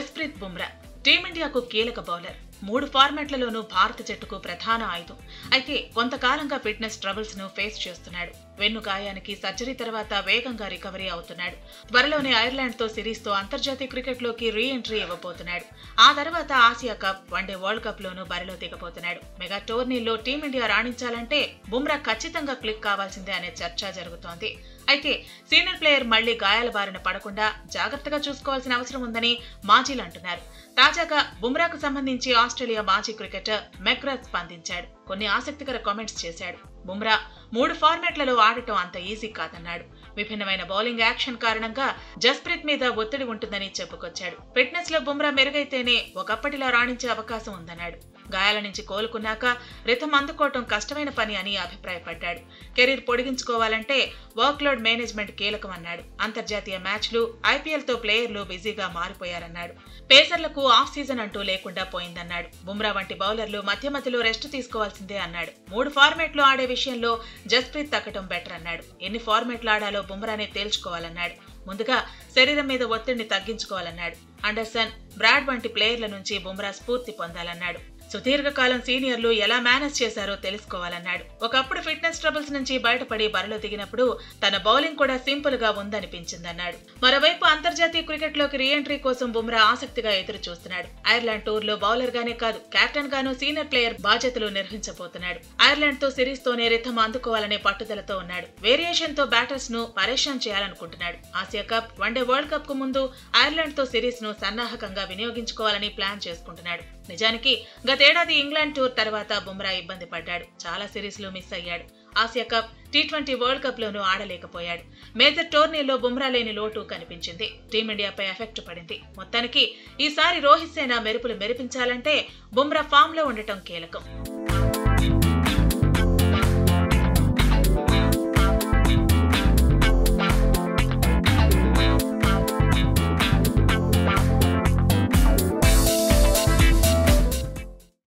జస్ప్రీత్ బుమ్రా టీమిండియాకు కీలక బౌలర్. మూడు ఫార్మాట్లలోనూ భారత జట్టుకు ప్రధాన ఆయుధం. అయితే కొంతకాలంగా ఫిట్నెస్ ట్రబుల్స్ను ఫేస్ చేస్తున్నాడు. వెన్ను గాయానికి సర్జరీ తర్వాత వేగంగా రికవరీ అవుతున్నాడు. త్వరలోనే ఐర్లాండ్తో సిరీస్తో అంతర్జాతీయ క్రికెట్లోకి రీ ఎంట్రీ ఇవ్వబోతున్నాడు. ఆ తర్వాత Asia cup one day world cup లోనూ బరిలో దిగబోతున్నాడు. మెగా టోర్నీలో టీమిండియా రాణించాలంటే బుమ్రా ఖచ్చితంగా క్లిక్ కావాల్సిందే అనే చర్చ జరుగుతోంది. అయితే సీనియర్ ప్లేయర్ మళ్ళీ గాయాల బారిన పడకుండా జాగ్రత్తగా చూసుకోవాల్సిన అవసరం ఉందని మాజీలు అంటున్నారు. తాజాగా బుమ్రాకు సంబంధించి ఆస్ట్రేలియా మాజీ క్రికెటర్ మెక్రా స్పందించాడు. కొన్ని ఆసక్తికర కామెంట్స్ చేశాడు. బుమ్రా మూడు ఫార్మాట్లలో ఆడటం అంత ఈజీ కాదన్నాడు. విభిన్నమైన బౌలింగ్ యాక్షన్ కారణంగా జస్ప్రీత్ మీద ఒత్తిడి ఉంటుందని చెప్పుకొచ్చాడు. ఫిట్నెస్లో బుమ్రా మెరుగైతేనే ఒకప్పటిలా రాణించే అవకాశం ఉందన్నాడు. గాయాల నుంచి కోలుకున్నాక రితం అందుకోవటం కష్టమైన పని అని అభిప్రాయపడ్డాడు. కెరీర్ పొడిగించుకోవాలంటే వర్క్లోడ్ మేనేజ్మెంట్ కీలకమన్నాడు. అంతర్జాతీయ మ్యాచ్లు ఐపీఎల్తో ప్లేయర్లు బిజీగా మారిపోయారన్నాడు. పేసర్లకు ఆఫ్ సీజన్ అంటూ లేకుండా పోయిందన్నాడు. బుమ్రా వంటి బౌలర్లు మధ్య మధ్యలో రెస్ట్ తీసుకోవాల్సిందే అన్నాడు. మూడు ఫార్మాట్లు ఆడే విషయంలో జస్ప్రీత్ తగ్గటం బెటర్ అన్నాడు. ఎన్ని ఫార్మేట్లు ఆడాలో బుమ్రానే తేల్చుకోవాలన్నాడు. ముందుగా శరీరం మీద ఒత్తిడిని తగ్గించుకోవాలన్నాడు. అండర్సన్ బ్రాడ్ వంటి ప్లేయర్ల నుంచి బుమ్రా స్ఫూర్తి పొందాలన్నాడు. సుదీర్ఘకాలం సీనియర్లు ఎలా మేనేజ్ చేశారో తెలుసుకోవాలన్నాడు. ఒకప్పుడు ఫిట్నెస్ ట్రబుల్స్ నుంచి బయటపడి బరిలో దిగినప్పుడు తన బౌలింగ్ కూడా సింపుల్గా ఉందనిపించిందన్నాడు. మరోవైపు అంతర్జాతీయ క్రికెట్లోకి రీఎంట్రీ కోసం బుమ్రా ఆసక్తిగా ఎదురు చూస్తున్నాడు ఐర్లాండ్ టూర్లో బౌలర్ గానే కాదు కెప్టెన్ గాను సీనియర్ ప్లేయర్ బాధ్యతలు నిర్వహించబోతున్నాడు. ఐర్లాండ్తో సిరీస్ తోనే రిథం అందుకోవాలనే పట్టుదలతో ఉన్నాడు. వేరియేషన్తో బ్యాటర్స్ను పరేషాన్ చేయాలనుకుంటున్నాడు. Asia cup one day world కప్కు ముందు ఐర్లాండ్తో సిరీస్ను సన్నాహకంగా వినియోగించుకోవాలని ప్లాన్ చేసుకుంటున్నాడు. నిజానికి గత గతేడాది ఇంగ్లాండ్ టూర్ తర్వాత బుమ్రా ఇబ్బంది పడ్డాడు. చాలా సిరీస్లు మిస్ అయ్యాడు. Asia cup T twenty world cup లోనూ ఆడలేకపోయాడు. మేజర్ టోర్నీలో బుమ్రా లేని లోటు కనిపించింది. టీమిండియాపై ఎఫెక్ట్ పడింది. మొత్తానికి ఈసారి రోహిత్ సేన మెరుపులు మెరిపించాలంటే బుమ్రా ఫామ్లో ఉండటం కీలకం.